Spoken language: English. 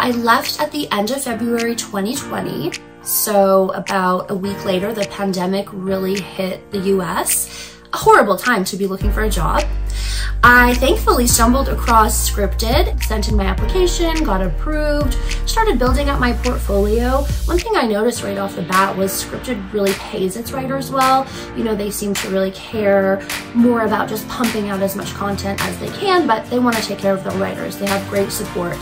I left at the end of February 2020. So about a week later, the pandemic really hit the US. A horrible time to be looking for a job. I thankfully stumbled across Scripted, sent in my application, got approved, started building up my portfolio. One thing I noticed right off the bat was Scripted really pays its writers well. You know, they seem to really care more about just pumping out as much content as they can, but they want to take care of their writers. They have great support.